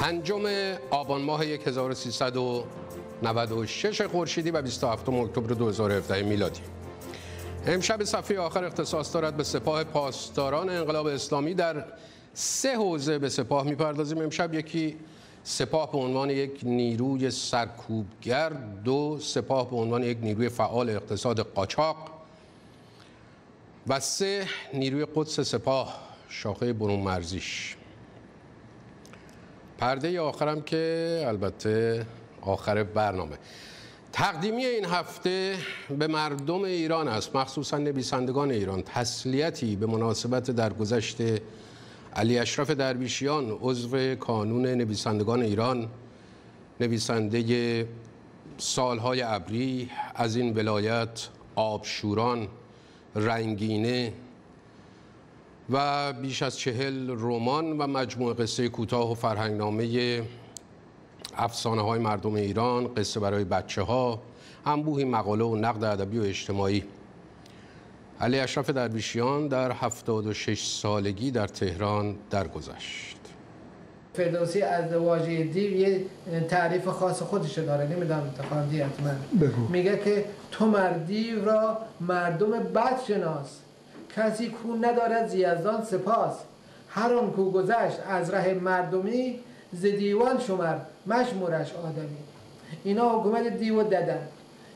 پنجم آبان ماه 1396 خورشیدی و 27 اکتبر 2017 میلادی. امشب صفحه آخر اختصاص دارد به سپاه پاسداران انقلاب اسلامی. در سه حوزه به سپاه می‌پردازیم. امشب یکی سپاه به عنوان یک نیروی سرکوبگر دو سپاه به عنوان یک نیروی فعال اقتصاد قاچاق و سه نیروی قدس سپاه شاخه برون مرزیش پرده آخرم که البته آخر برنامه. تقدیمی این هفته به مردم ایران است مخصوصا نویسندگان ایران. تسلیتی به مناسبت درگذشت علی اشرف درویشیان عضو کانون نویسندگان ایران نویسنده سالهای ابری از این ولایت آبشوران رنگینه و بیش از چهل رمان و مجموعه قصه کوتاه و فرهنگنامه افسانه های مردم ایران قصه برای بچه ها انبوهی مقاله و نقد ادبی و اجتماعی. علی اشرف درویشیان در 76 سالگی در تهران درگذشت. فردوسی از واژه دیو یه تعریف خاص خودش داره نمی‌دونم تخاندی حتما. میگه که تو مردیو را مردم بد شناس کسی کو ندارد زیزدان سپاس. هر آن کو گذشت از ره مردمی ز دیوان شمر مشمورش آدمی. اینا حکومت دیو ددن.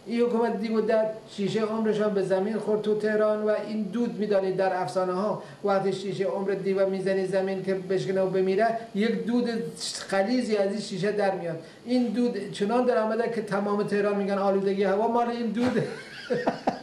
این حکومت دیو دد شیشه عمرشان به زمین خورد تو تهران و این دود می‌دانید در افسانه ها وقتی شیشه عمر دیو می‌زنی زمین که بشکنه و بمیره یک دود خلیزی از این شیشه در میاد. این دود چنان در آمده که تمام تهران میگن آلودگی هوا مال این دود.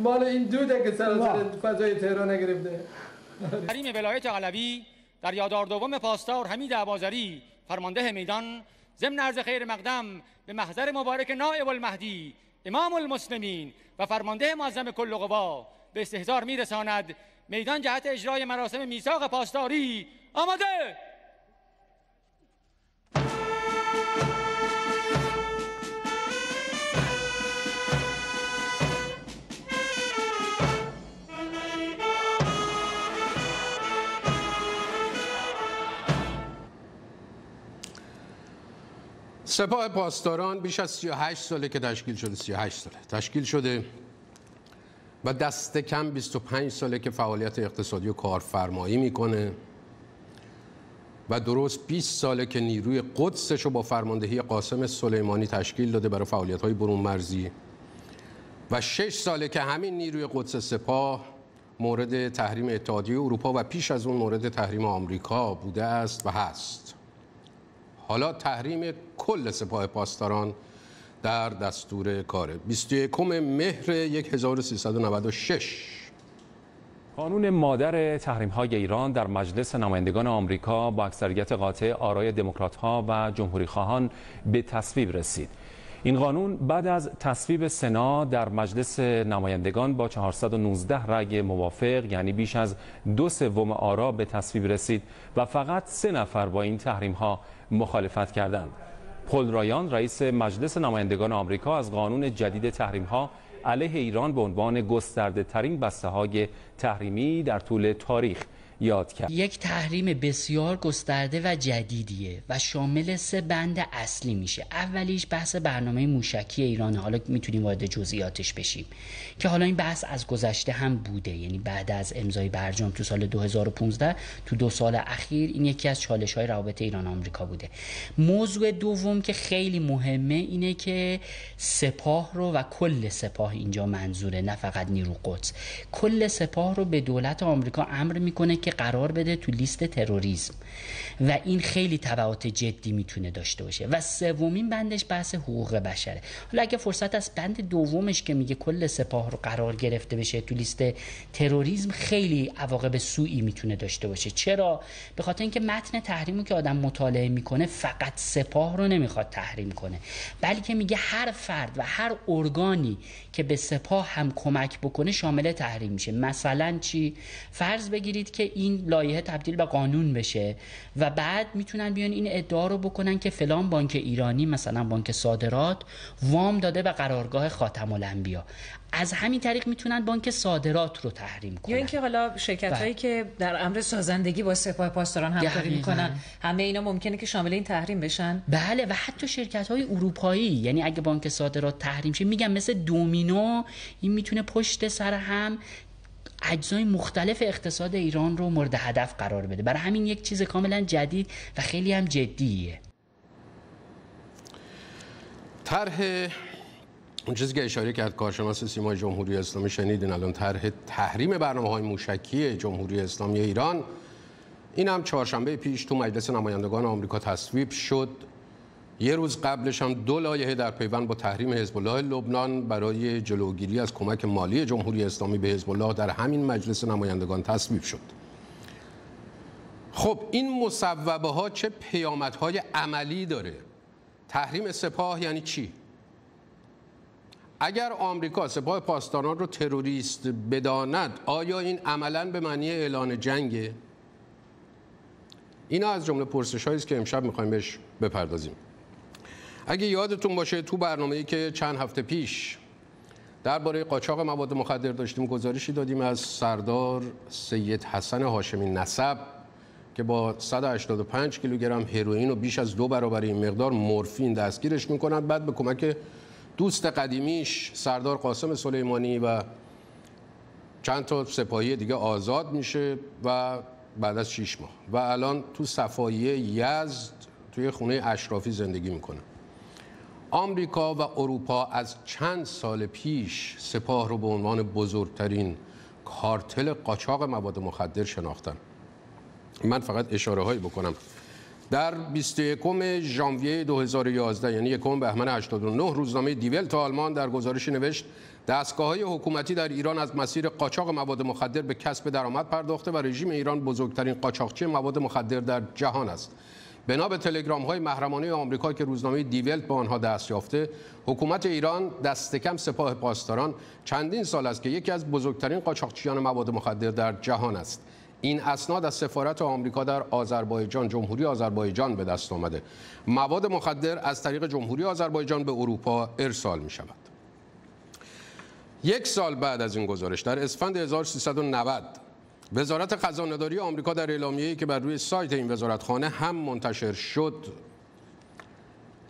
مال این دوده که سراسر فضای تهران گرفته حریم ولایت علوی در یادار دوم پاسدار حمید عبازری فرمانده میدان ضمن عرض خیر مقدم به محضر مبارک نائب المهدی امام المسلمین و فرمانده معظم کل قوا به استهزار میرساند. میدان جهت اجرای مراسم میثاق پاسداری آماده! سپاه پاسداران بیش از 38 ساله که تشکیل شده 38 ساله تشکیل شده و دست کم 25 ساله که فعالیت اقتصادی و کارفرمایی می‌کنه و درست 20 ساله که نیروی قدسش رو با فرماندهی قاسم سلیمانی تشکیل داده برای فعالیت های برون مرزی و 6 ساله که همین نیروی قدس سپاه مورد تحریم اتحادیه اروپا و پیش از اون مورد تحریم آمریکا بوده است و هست. حالا تحریم کل سپاه پاسداران در دستور کاره. 21 مهر 1396 قانون مادر تحریم های ایران در مجلس نمایندگان آمریکا با اکثریت قاطع آرای دموکرات ها و جمهوری خواهان به تصویب رسید. این قانون بعد از تصویب سنا در مجلس نمایندگان با 419 رأی موافق یعنی بیش از دو سوم آرا به تصویب رسید و فقط سه نفر با این تحریم ها مخالفت کردند. پل رایان رئیس مجلس نمایندگان آمریکا از قانون جدید تحریم ها علیه ایران به عنوان گسترده ترین بسته های تحریمی در طول تاریخ یاد کرد. یک تحریم بسیار گسترده و جدیدیه و شامل سه بند اصلی میشه. اولیش بحث برنامه موشکی ایران حالا می‌تونیم وارد جزئیاتش بشیم. که حالا این بحث از گذشته هم بوده. یعنی بعد از امضای برجام تو سال 2015 تو دو سال اخیر این یکی از چالش های روابط ایران آمریکا بوده. موضوع دوم که خیلی مهمه اینه که سپاه رو و کل سپاه اینجا منظوره نه فقط نیرو قدس کل سپاه رو به دولت آمریکا امر می‌کنه که قرار بده تو لیست تروریسم. و این خیلی تبعات جدی می‌تونه داشته باشه. و سومین بندش بحث حقوق بشره حالا اگه فرصت از بند دومش که میگه کل سپاه رو قرار گرفته بشه تو لیست تروریسم خیلی عواقب سوئی می‌تونه داشته باشه. چرا؟ به خاطر اینکه متن تحریمو که آدم مطالعه می‌کنه فقط سپاه رو نمی‌خواد تحریم کنه. بلکه میگه هر فرد و هر ارگانی که به سپاه هم کمک بکنه شامل تحریم میشه. مثلا چی؟ فرض بگیرید که این لایحه تبدیل به قانون بشه و بعد می‌تونن بیان این ادعا رو بکنن که فلان بانک ایرانی مثلا بانک صادرات وام داده به قرارگاه خاتم الانبیا. از همین طریق می‌تونن بانک صادرات رو تحریم کنن یا اینکه حالا شرکت هایی بله. که در امر سازندگی با سپاه پاسداران همکاری می‌کنن همه اینا ممکنه که شامل این تحریم بشن؟ بله و حتی شرکت های اروپایی یعنی اگه بانک صادرات تحریم شه میگم مثل دومینو این می‌تونه پشت سر هم اجزای مختلف اقتصاد ایران رو مورد هدف قرار بده. برای همین یک چیز کاملا جدید و خیلی هم جدیه. طرح اون چیزی که اشاره کرد کارشناس سیمای جمهوری اسلامی شنیدین الان. طرح تحریم برنامه های موشکی جمهوری اسلامی ایران. این هم چهارشنبه پیش تو مجلس نمایندگان آمریکا تصویب شد. یه روز قبلش هم دو لایحه در پیوند با تحریم حزب الله لبنان برای جلوگیری از کمک مالی جمهوری اسلامی به حزب الله در همین مجلس نمایندگان تصویب شد. خب این مصوبه ها چه پیامدهای عملی داره؟ تحریم سپاه یعنی چی؟ اگر آمریکا سپاه پاسداران رو تروریست بداند آیا این عملا به معنی اعلان جنگه اینا از جمله پرسش است که امشب می‌خوایم بهش بپردازیم. اگه یادتون باشه تو برنامه‌ای که چند هفته پیش درباره قاچاق مواد مخدر داشتیم گزارشی دادیم از سردار سید حسن هاشمی نسب که با 185 کیلوگرم هروئین و بیش از دو برابر این مقدار مورفین دستگیرش می‌کنند بعد به کمک دوست قدیمیش سردار قاسم سلیمانی و چند تا سپاهی دیگه آزاد میشه و بعد از 6 ماه. و الان تو صفایی یزد توی خونه اشرافی زندگی می‌کنه. آمریکا و اروپا از چند سال پیش سپاه رو به عنوان بزرگترین کارتل قاچاق مواد مخدر شناختن. من فقط اشاره هایی بکنم. در 21 ژانویه 2011 یعنی یکم بهمن 89 روزنامه دیولت آلمان در گزارشی نوشت دستگاه های حکومتی در ایران از مسیر قاچاق مواد مخدر به کسب درآمد پرداخته و رژیم ایران بزرگترین قاچاقچی مواد مخدر در جهان است. بنا به تلگرام های محرمانه آمریکا که روزنامه دیولت به آنها دست یافته حکومت ایران دست کم سپاه پاسداران چندین سال است که یکی از بزرگترین قاچاقچیان مواد مخدر در جهان است. این اسناد از سفارت آمریکا در آذربایجان جمهوری آذربایجان به دست آمده. مواد مخدر از طریق جمهوری آذربایجان به اروپا ارسال می شود یک سال بعد از این گزارش در اسفند 1390 وزارت خزانه‌داری آمریکا در اعلامیه‌ای که بر روی سایت این وزارتخانه هم منتشر شد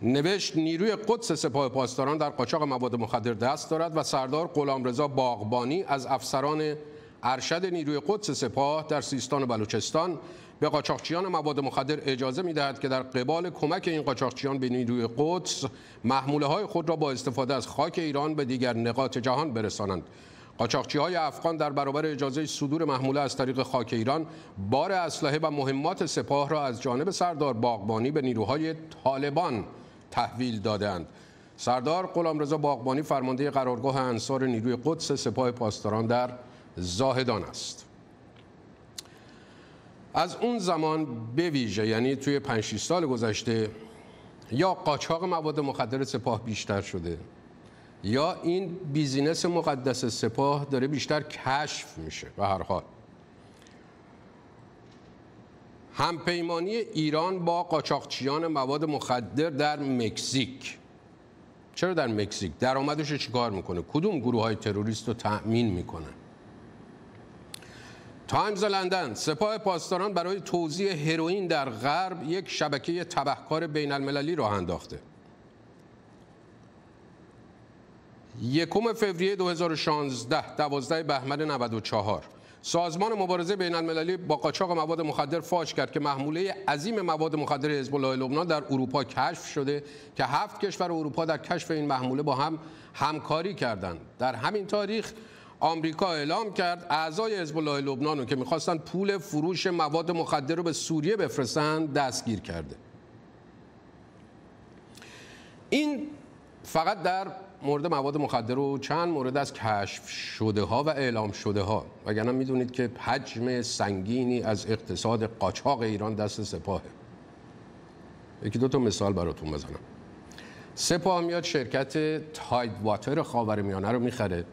نوشت نیروی قدس سپاه پاسداران در قاچاق مواد مخدر دست دارد و سردار غلامرضا باغبانی از افسران ارشد نیروی قدس سپاه در سیستان و بلوچستان به قاچاقچیان مواد مخدر اجازه می دهد که در قبال کمک این قاچاقچیان به نیروی قدس محموله های خود را با استفاده از خاک ایران به دیگر نقاط جهان برسانند. قاچاقچی های افغان در برابر اجازه صدور محموله از طریق خاک ایران بار اسلحه و مهمات سپاه را از جانب سردار باغبانی به نیروهای طالبان تحویل دادند سردار غلامرضا باغبانی فرمانده قرارگاه انصار نیروی قدس سپاه پاسداران در زاهدان است. از اون زمان به ویژه یعنی توی 5 سال گذشته یا قاچاق مواد مخدر سپاه بیشتر شده؟ یا این بیزینس مقدس سپاه داره بیشتر کشف میشه به هر حال. همپیمانی ایران با قاچاقچیان مواد مخدر در مکزیک. چرا در مکزیک؟ درآمدش رو چیکار می‌کنه؟ کدوم گروه های تروریست رو تأمین می‌کنه؟ تایمز لندن سپاه پاسداران برای توزیع هروئین در غرب یک شبکه تبهکار بین المللی راه انداخته. یکم فوریه 2016 12 بهمن 94 سازمان مبارزه بین المللی با قاچاق مواد مخدر فاش کرد که محموله عظیم مواد مخدر حزب الله لبنان در اروپا کشف شده که هفت کشور اروپا در کشف این محموله با هم همکاری کردند. در همین تاریخ آمریکا اعلام کرد اعضای حزب الله لبنان که می‌خواستن پول فروش مواد مخدر رو به سوریه بفرستن دستگیر کرده. این فقط در مورد مواد مخدر و چند مورد از کشف شده ها و اعلام شده ها. وگرنه می‌دونید که حجم سنگینی از اقتصاد قاچاق ایران دست سپاهه. یکی دو تا مثال براتون بزنم. سپاه میاد شرکت تاید واتر خاورمیانه رو می‌خره.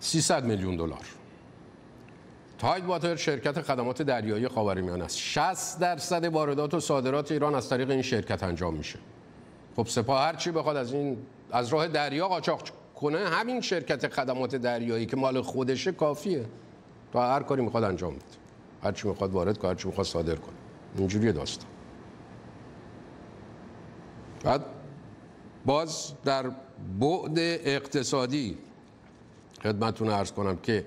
300 میلیون دلار. تاید واتر شرکت خدمات دریایی خاورمیانه است. 60 درصد واردات و صادرات ایران از طریق این شرکت انجام میشه. خب سپاه هر چی بخواد از این از راه دریا قاچاق کنه همین شرکت خدمات دریایی که مال خودشه کافیه. تا هر کاری می‌خواد انجام بده. هر چی می‌خواد وارد کنه هر چی می‌خواد صادر کنه. اینجوری داستان. بعد باز در بعد اقتصادی خدمتتون ارز کنم که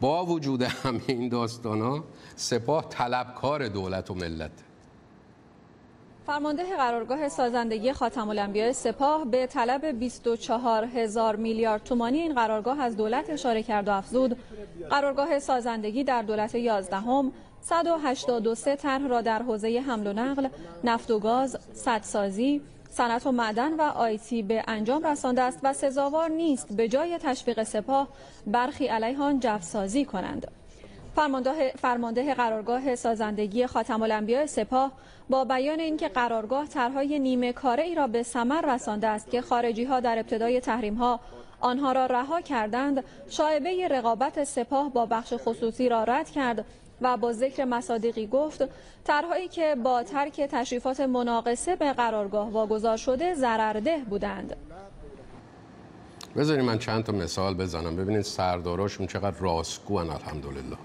با وجود همه این داستان ها سپاه طلبکار دولت و ملت. فرمانده قرارگاه سازندگی خاتم الانبیاء سپاه به طلب 24 هزار میلیارد تومانی این قرارگاه از دولت اشاره کرد و افزود قرارگاه سازندگی در دولت 11 هم 183 طرح را در حوزه حمل و نقل، نفت و گاز، سدسازی، صنعت و معدن و آیتی به انجام رسانده است و سزاوار نیست به جای تشویق سپاه برخی علیه آن جفسازی کنند. فرمانده, فرمانده قرارگاه سازندگی خاتم الانبیاء سپاه با بیان اینکه قرارگاه طرحهای نیمه کاره ای را به ثمر رسانده است که خارجی ها در ابتدای تحریم ها آنها را رها کردند شایبه رقابت سپاه با بخش خصوصی را رد کرد و با ذکر مصادیقی گفت طرحهایی که با ترک تشریفات مناقصه به قرارگاه واگذار شده ضررده بودند. بذارید من چند تا مثال بزنم. ببینید سرداراشون چقدر راستگوان الحمدلله.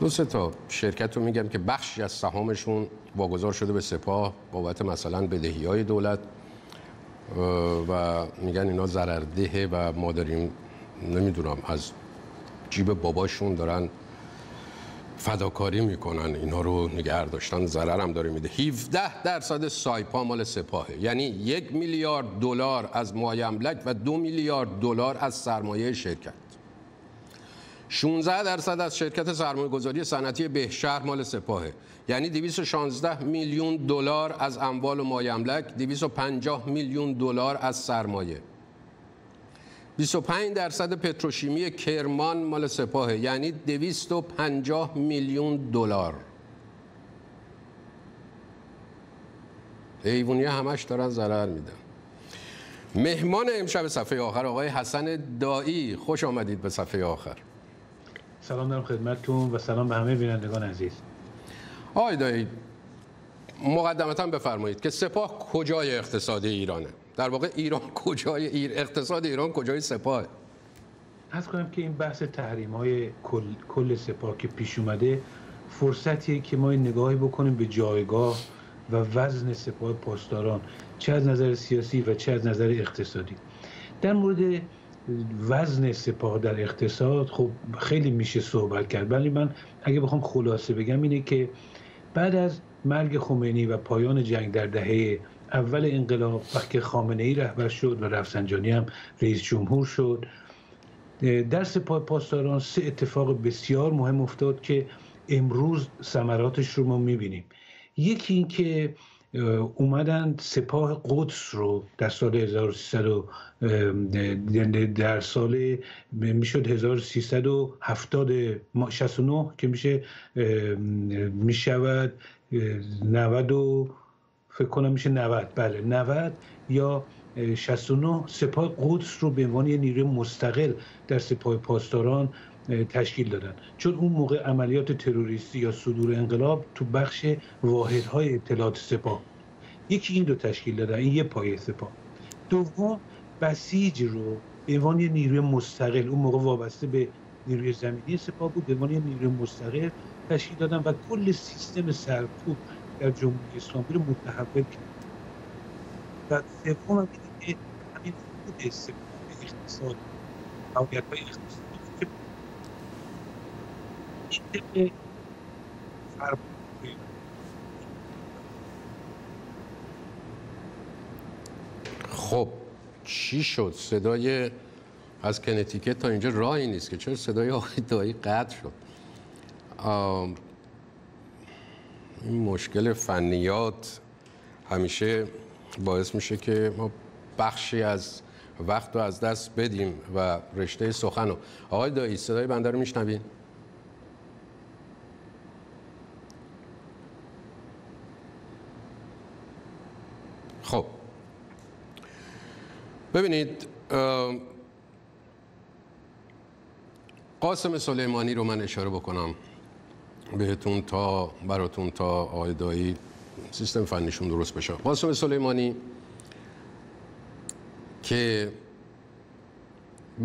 دو سه تا شرکت رو میگم که بخشی از سهامشون واگذار شده به سپاه بابت مثلا بدهی های دولت و میگن اینا ضررده و ما داریم نمی‌دونم از جیب باباشون دارن فداکاری می‌کنن اینا رو نگه داشتن ضرر هم داره میده. 17 درصد سایپا مال سپاهه. یعنی یک میلیارد دلار از مایملک و دو میلیارد دلار از سرمایه شرکت. 16 درصد از شرکت سرمایه گذاری صنعتی بهشهر مال سپاهه. یعنی 216 میلیون دلار از اموال و مایملک 250 میلیون دلار از سرمایه. 25 درصد پتروشیمی کرمان مال سپاهه یعنی 250 میلیون دلار. حیوانی همش دارن ضرر میدن. مهمان امشب صفحه آخر آقای حسن دایی خوش آمدید به صفحه آخر. سلام دارم خدمتتون و سلام به همه بینندگان عزیز. آقای دایی مقدمتا بفرمایید که سپاه کجای اقتصادی ایرانه؟ در واقع ایران کجای ایر اقتصاد ایران کجای سپاه؟ از کنم که این بحث تحریم های کل, کل سپاه که پیش اومده فرصتیه که ما این نگاهی بکنیم به جایگاه و وزن سپاه پاسداران چه از نظر سیاسی و چه از نظر اقتصادی. در مورد وزن سپاه در اقتصاد خب خیلی میشه صحبت کرد. ولی من اگه بخوام خلاصه بگم اینه که بعد از مرگ خمینی و پایان جنگ در دهه اول انقلاب وقتی خامنه ای رهبر شد و رفسنجانی هم رئیس جمهور شد در سپاه پاسداران سه اتفاق بسیار مهم افتاد که امروز ثمراتش رو ما می‌بینیم. یکی این که اومدن سپاه قدس رو در سال 1300 در سال می‌شد 1370 69 که میشه می‌شود 90 و فکر کنم میشه 90 بله 90 یا 69 سپاه قدس رو به عنوان نیروی مستقل در سپاه پاسداران تشکیل دادن. چون اون موقع عملیات تروریستی یا صدور انقلاب تو بخش واحدهای اطلاعات سپاه یکی این دو تشکیل دادن این یه پایه سپاه. دوم بسیج رو به عنوان نیروی مستقل اون موقع وابسته به نیروی زمینی سپاه بود به عنوان نیروی مستقل تشکیل دادن و کل سیستم سرکوب در جمهوری اسلامی رو متحول کرد. و سوم هم که همین خود استفاده اقتصاد خب چی شد؟ صدای از کنتیکت تا اینجا راهی نیست که چرا صدای آقای دایی قطع شد؟ این مشکل فنیات همیشه باعث میشه که ما بخشی از وقت رو از دست بدیم و رشته سخن رو. آقای دایی صدای بنده رو میشنوین؟ خب قاسم سلیمانی رو من اشاره بکنم. بهتون تا براتون تا آیدایی سیستم فنیشون درست بشه. قاسم سلیمانی که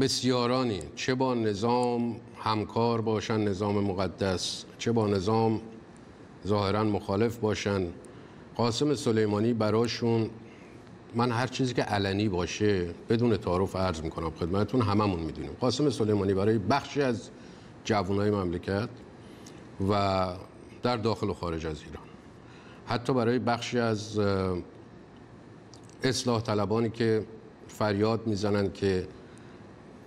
بسیارانی چه با نظام همکار باشن نظام مقدس چه با نظام ظاهرا مخالف باشن قاسم سلیمانی براشون من هر چیزی که علنی باشه بدون تعارف عرض می‌کنم خدمتتون هممون می‌دونیم. قاسم سلیمانی برای بخشی از جوانای مملکت و در داخل و خارج از ایران. حتی برای بخشی از اصلاح طلبانی که فریاد می‌زنن که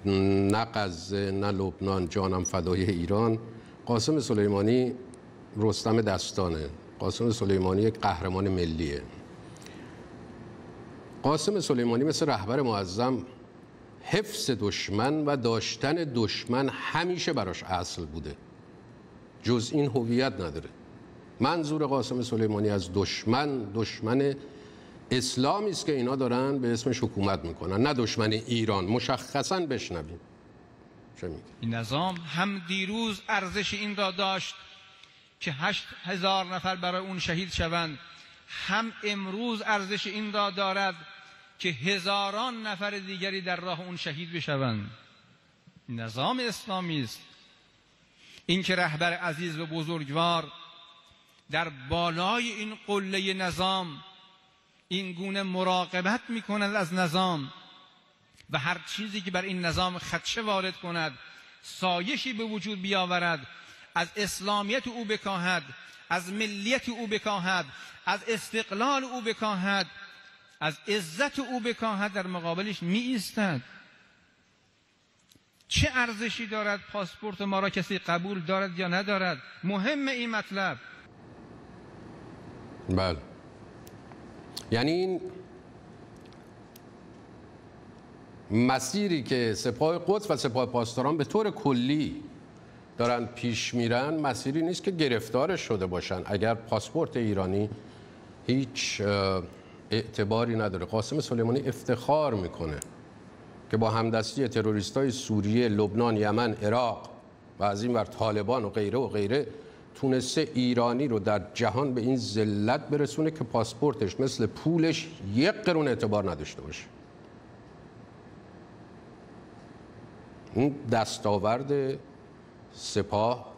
نه غزه نه لبنان جانم فدای ایران. قاسم سلیمانی رستم دستانه. قاسم سلیمانی یک قهرمان ملیه. قاسم سلیمانی مثل رهبر معظم حفظ دشمن و داشتن دشمن همیشه براش اصل بوده. جز این هویت نداره. منظور قاسم سلیمانی از دشمن دشمن اسلامی است که اینا دارن به اسمش حکومت می‌کنن نه دشمن ایران. مشخصا بشنویم. این نظام هم دیروز ارزش این را داشت که هشت هزار نفر برای اون شهید شوند. هم امروز ارزش این را دارد که هزاران نفر دیگری در راه اون شهید بشوند. نظام اسلامی است. این که رهبر عزیز و بزرگوار در بالای این قله نظام این گونه مراقبت می کند از نظام و هر چیزی که بر این نظام خدشه وارد کند سایشی به وجود بیاورد از اسلامیت او بکاهد از ملیت او بکاهد از استقلال او بکاهد از عزت او بکاهد در مقابلش می ایستد چه ارزشی دارد پاسپورت ما را کسی قبول دارد یا ندارد؟ مهم این مطلب. بله. یعنی این مسیری که سپاه قدس و سپاه پاسداران به طور کلی دارن پیش میرن مسیری نیست که گرفتارش شده باشن. اگر پاسپورت ایرانی هیچ اعتباری نداره. قاسم سلیمانی افتخار می‌کنه که با همدستی تروریست های سوریه، لبنان، یمن، عراق و از این ور طالبان و غیره و غیره تونسته ایرانی رو در جهان به این ذلت برسونه که پاسپورتش مثل پولش یک قرون اعتبار نداشته باشه. این دستاورد سپاه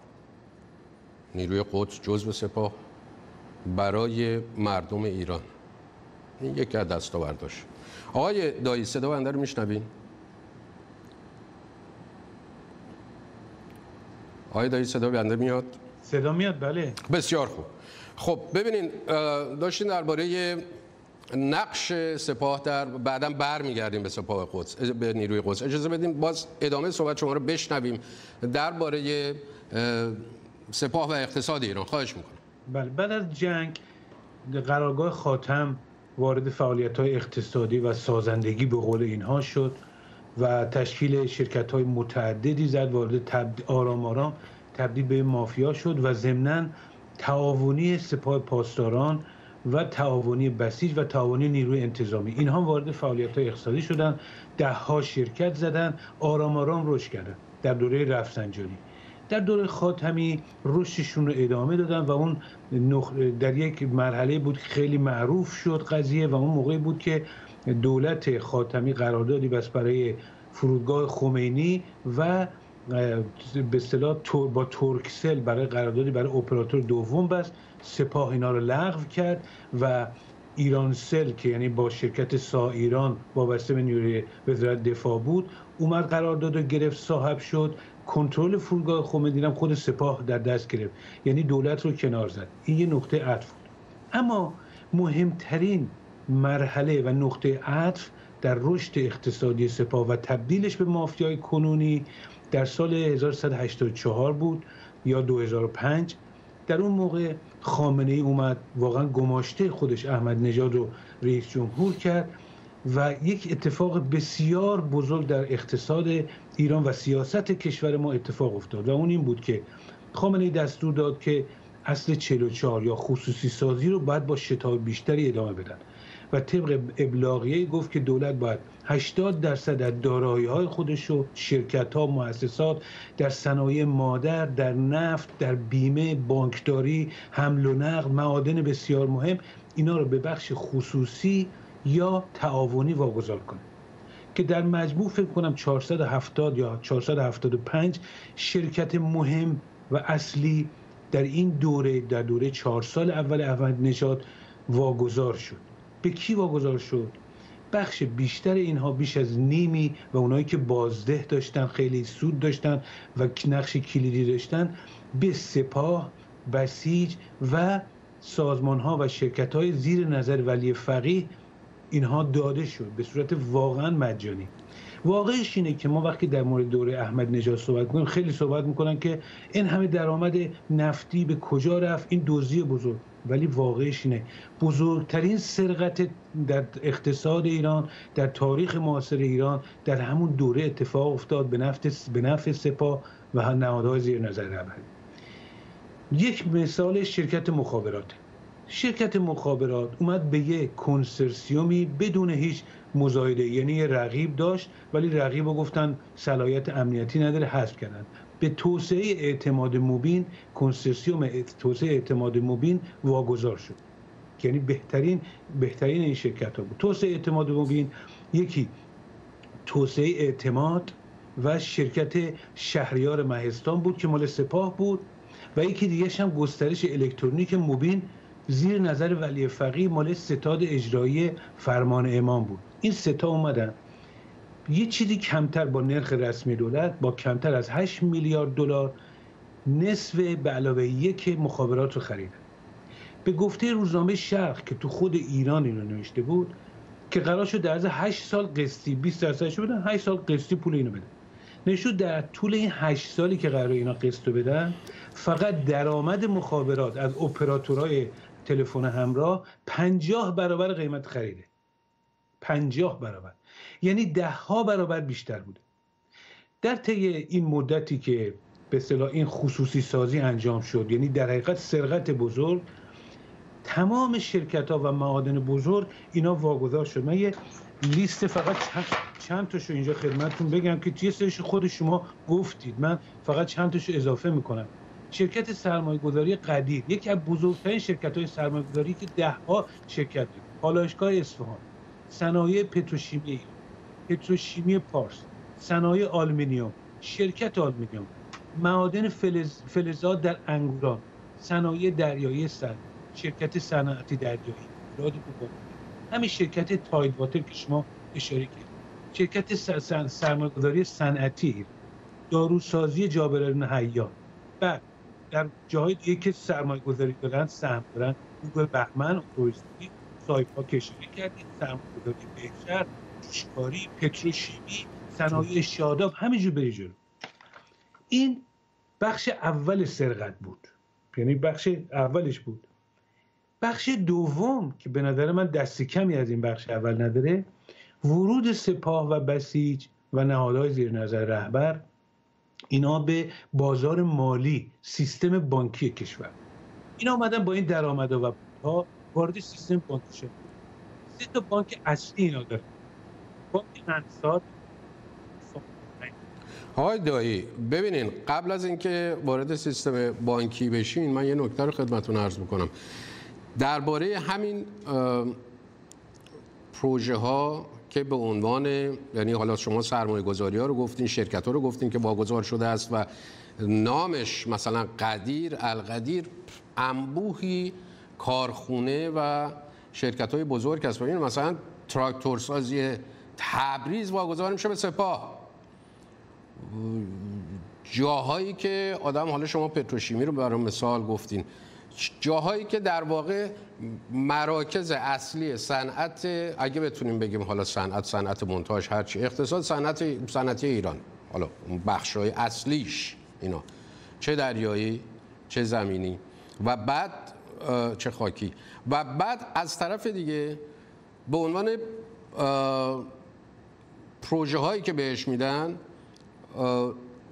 نیروی قدس جزو سپاه برای مردم ایران. این یکی از دستاورداش. آقای دایی صدا بنده رو میشنوین؟ آقای دایی صدا بنده میاد؟ صدا میاد بله. بسیار خوب. خب ببینین داشتین درباره نقش سپاه در بعدا برمیگردیم به سپاه قدس به نیروی قدس. اجازه بدیم باز ادامه صحبت شما رو بشنویم درباره سپاه و اقتصاد ایران. خواهش می‌کنم. بله بعد از جنگ قرارگاه خاتم وارد فعالیت های اقتصادی و سازندگی به قول اینها شد و تشکیل شرکت های متعددی زد وارد تبد... آرام آرام تبدیل به مافیا شد و ضمنا تعاونی سپاه پاسداران و تعاونی بسیج و تعاونی نیروی انتظامی. اینها وارد فعالیت های اقتصادی شدن ده ها شرکت زدن آرام آرام رشد کردن در دوره رفسنجانی. در دوره خاتمی رشدشون رو ادامه دادن و اون در یک مرحله بود خیلی معروف شد قضیه و اون موقعی بود که دولت خاتمی قراردادی بس برای فرودگاه خمینی و به اصطلاح با ترکسل برای قراردادی برای اپراتور دوم بس سپاه اینا رو لغو کرد و ایرانسل که یعنی با شرکت سا ایران وابسته به نیروی وزارت دفاع بود اومد قرارداد رو گرفت صاحب شد. کنترل فرودگاه خمینی هم خود سپاه در دست گرفت. یعنی دولت رو کنار زد. این یه نقطه عطف بود. اما مهمترین مرحله و نقطه عطف در رشد اقتصادی سپاه و تبدیلش به مافیای کنونی در سال 1384 بود یا 2005 در اون موقع خامنه ای اومد واقعا گماشته خودش احمد نژاد رو رئیس جمهور کرد. و یک اتفاق بسیار بزرگ در اقتصاد ایران و سیاست کشور ما اتفاق افتاد و اون این بود که خامنه دستور داد که اصل 44 یا خصوصی سازی رو باید با شتاب بیشتری ادامه بدن و طبق ابلاغیه گفت که دولت باید 80 درصد از دارایی های خودش رو شرکت ها مؤسسات در صنایع مادر در نفت در بیمه بانکداری حمل و نقل معادن بسیار مهم اینا رو به بخش خصوصی یا تعاونی واگذار کنه که در مجموع فکر کنم 470 یا 475 شرکت مهم و اصلی در این دوره در دوره چهار سال اول احمد نژاد واگذار شد. به کی واگذار شد؟ بخش بیشتر اینها بیش از نیمی و اونایی که بازده داشتن خیلی سود داشتن و نقش کلیدی داشتن به سپاه بسیج و سازمان ها و شرکت های زیر نظر ولی فقیه اینها داده شد به صورت واقعا مجانی. واقعش اینه که ما وقتی در مورد دوره احمد نژاد صحبت کنیم خیلی صحبت می‌کنن که این همه درآمد نفتی به کجا رفت؟ این دزدی بزرگ. ولی واقعش اینه بزرگترین سرقت در اقتصاد ایران در تاریخ معاصر ایران در همون دوره اتفاق افتاد به نفت به نفع سپاه و نهادهای زیر نظر رهبری. یک مثال شرکت مخابرات شرکت مخابرات اومد به یک کنسرسیومی بدون هیچ مزایده یعنی یه رقیب داشت ولی رقیب رو گفتن صلاحیت امنیتی نداره حذف کردن. به توسعه اعتماد مبین کنسرسیوم توسعه اعتماد مبین واگذار شد. یعنی بهترین بهترین این شرکت ها بود. توسعه اعتماد مبین یکی توسعه اعتماد و شرکت شهریار مهستان بود که مال سپاه بود و یکی دیگه هم گسترش الکترونیک مبین زیر نظر ولی فقیه مال ستاد اجرایی فرمان امام بود. این ستا اومدن. یه چیزی کمتر با نرخ رسمی دولت با کمتر از 8 میلیارد دلار نصف به علاوه یک مخابرات رو خریدن. به گفته روزنامه شرق که تو خود ایران اینو نوشته بود که قرار شد در از 8 سال قسطی 20 درصدش بدن 8 سال قسطی پول اینو بدن. نشود در طول این 8 سالی که قرار اینا قسط بدن فقط درآمد مخابرات از اپراتورهای تلفن همراه 50 برابر قیمت خریده. 50 برابر. یعنی ده ها برابر بیشتر بوده. در طی این مدتی که به اصطلاح این خصوصی سازی انجام شد یعنی در حقیقت سرقت بزرگ تمام شرکت ها و معادن بزرگ اینا واگذار شد. من یه لیست فقط چند, تاشو اینجا خدمتتون بگم که توی سرش خود شما گفتید. من فقط چند تاشو اضافه می‌کنم. شرکت سرمایه گذاری غدیر یکی از بزرگترین شرکت های سرمایه گذاری که ده ها شرکت پالایشگاه اصفهان صنایع پتروشیمی پتروشیمی پارس صنایع آلومینیوم شرکت آلومینیوم معادن فلز، فلزات در انگوران صنایع دریایی سر شرکت صنعتی دریایی راد همین شرکت تاید واتر که شما اشاره کردید. شرکت سرمایه‌گذاری صنعتی داروسازی جابر بن حیان بعد در جاهای دیگه که سرمایه گذاری دارن سهم دارن گوگل بهمن اوریستی سایپا کشوری کردید سرمایه گذاری بهشر پیشکاری پتروشیمی صنایع شاداب همینجور بری جلو. این بخش اول سرقت بود. یعنی بخش اولش بود. بخش دوم که به نظر من دست کمی از این بخش اول نداره ورود سپاه و بسیج و نهادهای زیر نظر رهبر اینا به بازار مالی سیستم بانکی کشور. اینا آمدن با این درآمد و ها وارد سیستم بانکی شد سه تا بانک اصلی اینا داره بانک انصار آقای دایی ببینین قبل از اینکه وارد سیستم بانکی بشین من یه نکته رو خدمتتون عرض می‌کنم درباره همین پروژه ها که به عنوان یعنی حالا شما سرمایه گذاری ها رو گفتین شرکت ها رو گفتین که واگذار شده است و نامش مثلا قدیر القدیر انبوهی کارخونه و شرکت های بزرگ است. این مثلا تراکتور سازی تبریز واگذار میشه به سپاه. جاهایی که آدم حالا شما پتروشیمی رو برای مثال گفتین. جاهایی که در واقع مراکز اصلی صنعت اگه بتونیم بگیم حالا صنعت صنعت مونتاژ هرچی اقتصاد صنعت صنعتی ایران حالا بخش های اصلیش اینا چه دریایی چه زمینی و بعد چه خاکی. و بعد از طرف دیگه به عنوان پروژه هایی که بهش میدن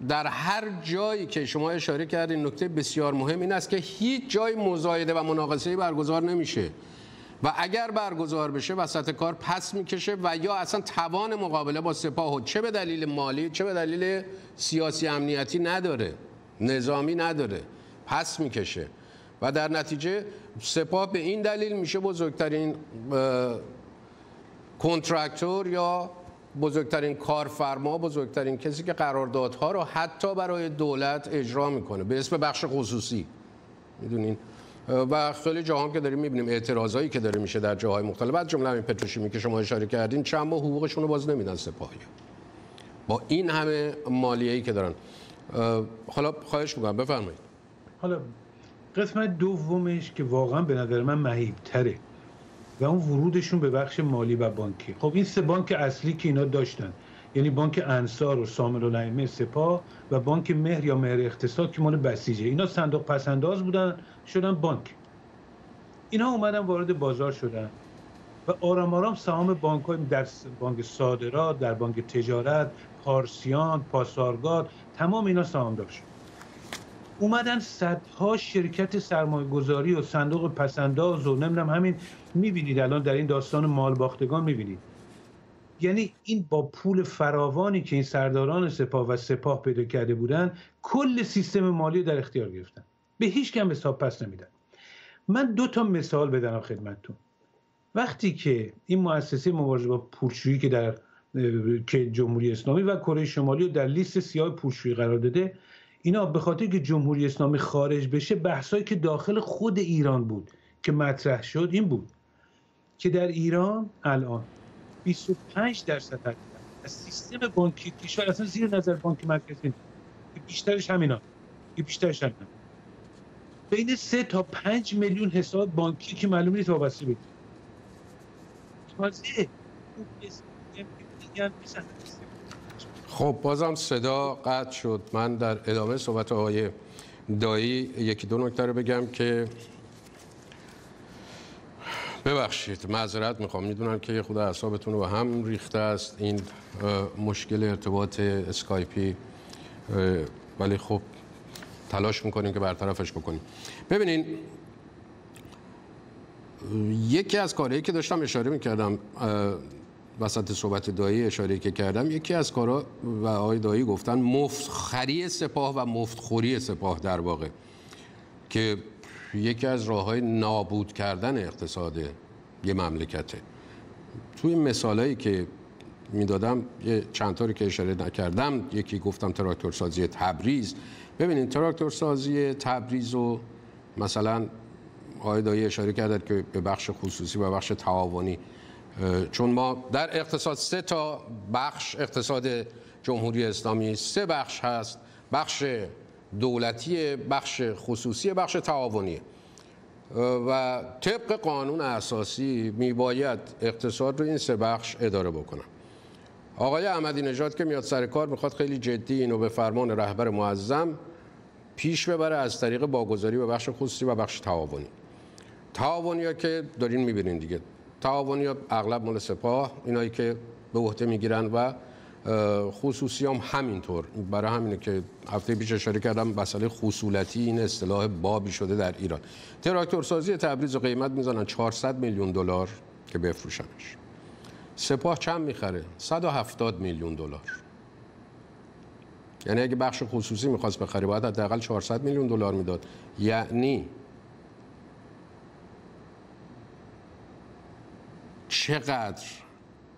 در هر جایی که شما اشاره کردین نکته بسیار مهم این است که هیچ جای مزایده و مناقصه برگزار نمیشه. و اگر برگزار بشه وسط کار پس می‌کشه و یا اصلا توان مقابله با سپاه چه به دلیل مالی چه به دلیل سیاسی امنیتی نداره نظامی نداره پس می‌کشه. و در نتیجه سپاه به این دلیل میشه بزرگترین کنترکتور یا بزرگترین کارفرما بزرگترین کسی که قراردادها رو حتی برای دولت اجرا می‌کنه به اسم بخش خصوصی. می‌دونین؟ و خیلی جاها که داریم می‌بینیم اعتراضایی که داره میشه در جاهای مختلف. بعد جمله همین پتروشیمی که شما اشاره کردین چند ماه حقوقشون رو باز نمیدن سپاهی. با این همه مالیه‌ای که دارن. حالا خواهش می‌کنم بفرمایید. حالا قسمت دومش که واقعا به نظر من مهیب تره و اون ورودشون به بخش مالی و بانکی. خب این سه بانک اصلی که اینا داشتن یعنی بانک انصار و سامر و سپاه و بانک مهر یا مهر اقتصاد که مال بسیجه. اینا صندوق پسنداز بودن شدن بانک. اینا اومدن وارد بازار شدن و آرام آرام سهام بانک های در بانک صادرات در بانک تجارت پارسیان پاسارگاد تمام اینا سهام داشت اومدن صدها شرکت سرمایه گذاری و صندوق پسنداز و نمی‌دونم همین می‌بینید الان در این داستان مال باختگان می‌بینید. یعنی این با پول فراوانی که این سرداران سپاه و سپاه پیدا کرده بودن کل سیستم مالی در اختیار گرفتن. به هیچ کم حساب پس نمیدن. من دو تا مثال بدم خدمتتون. وقتی که این مؤسسه مبارزه با پولشویی که در که جمهوری اسلامی و کره شمالی رو در لیست سیاه پولشویی قرار داده اینا به خاطر که جمهوری اسلامی خارج بشه بحثایی که داخل خود ایران بود که مطرح شد این بود که در ایران الان 25 درصد از سیستم بانکی کشور اصلا زیر نظر بانک مرکزی بیشترش همینا بیشترش همینا بین 3 تا 5 میلیون حساب بانکی که معلوم نیست وابسته به تازه خب بازم صدا قطع شد. من در ادامه صحبت آقای دایی یکی دو نکته رو بگم که ببخشید معذرت می‌خوام. می‌دونم که خود اعصابتون رو هم ریخته است. این مشکل ارتباط اسکایپی ولی خب تلاش می‌کنیم که برطرفش بکنیم. ببینین یکی از کارهایی که داشتم اشاره می‌کردم وسط صحبت دایی اشاره که کردم یکی از کارها و آقای دایی گفتن مفتخری سپاه و مفتخوری سپاه در واقع که یکی از راه های نابود کردن اقتصاد یه مملکته. توی مثالایی که می‌دادم یه چند تاری که اشاره نکردم یکی گفتم تراکتور سازی تبریز. ببینید تراکتور سازی تبریز و مثلا آقای دایی اشاره کرد که به بخش خصوصی و بخش تعاونی چون ما در اقتصاد سه تا بخش اقتصاد جمهوری اسلامی سه بخش هست. بخش دولتی بخش خصوصی بخش تعاونی. و طبق قانون اساسی میباید اقتصاد رو این سه بخش اداره بکنم. آقای احمدی نژاد که میاد سر کار می‌خواد خیلی جدی اینو به فرمان رهبر معظم پیش ببره از طریق باگذاری به بخش خصوصی و بخش تعاونی. تعاونی ها که دارین می‌بینین دیگه. تعاونی ها اغلب مال سپاه اینایی که به عهده می‌گیرن و خصوصی هم همینطور. برای همینه که هفته پیش اشاره کردم مسئله خصولتی این اصطلاح بابی شده در ایران. تراکتورسازی تبریز و قیمت می‌زنن 400 میلیون دلار که بفروشنش. سپاه چند می‌خره؟ 170 میلیون دلار. یعنی اگه بخش خصوصی می‌خواست بخره باید حداقل 400 میلیون دلار می‌داد. یعنی چقدر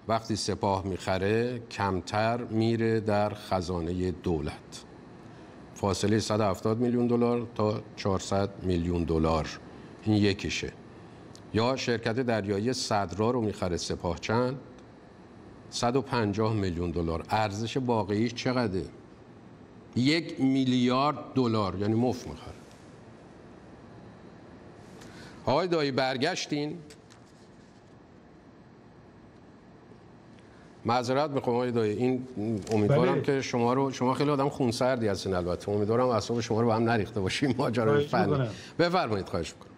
وقتی سپاه می‌خره کمتر میره در خزانه دولت. فاصله 170 میلیون دلار تا 400 میلیون دلار. این یکیشه. یا شرکت دریایی صدرا رو می‌خره سپاه چند؟ 150 میلیون دلار. ارزش واقعیش چقدره؟ یک میلیارد دلار یعنی مفت می‌خره. آقای دایی برگشتین. معذرت می‌خوام آقای دایی. این امیدوارم بله. که شما رو شما خیلی آدم خونسردی هستین البته. امیدوارم اعصاب شما رو به هم نریخته باشیم ماجرای فنی. بفرمایید خواهش می‌کنم.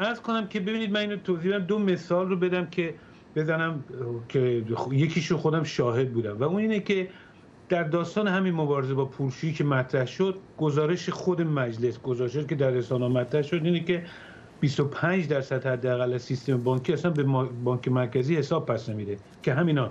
عرض کنم که ببینید من اینو توضیح دو مثال رو بدم که بزنم که یکیشو خودم شاهد بودم. و اون اینه که در داستان همین مبارزه با پولشویی که مطرح شد گزارش خود مجلس گزارشی که در رسانه مطرح شد اینه که 25 درصد حداقل سیستم بانکی اصلا به بانک مرکزی حساب پس نمیده. که همینا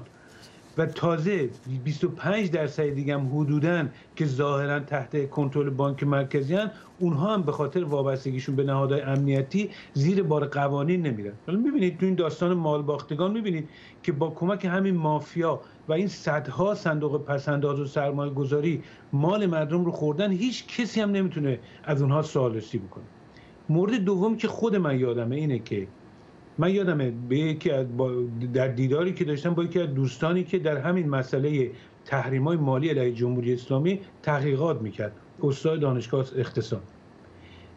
و تازه 25 درصد دیگه هم حدوداً که ظاهرا تحت کنترل بانک مرکزی هن اونها هم به خاطر وابستگیشون به نهادهای امنیتی زیر بار قوانین نمیرن. حالا می‌بینید تو این داستان مال باختگان می‌بینید که با کمک همین مافیا و این صدها صندوق پسنداز و سرمایه گذاری مال مردم رو خوردن هیچ کسی هم نمی‌تونه از اونها سوالرسی بکنه. مورد دوم که خود من یادمه اینه که من یادمه به یکی در دیداری که داشتم با یکی از دوستانی که در همین مسئله تحریم های مالی علیه جمهوری اسلامی تحقیقات می‌کرد. استاد دانشگاه اقتصاد.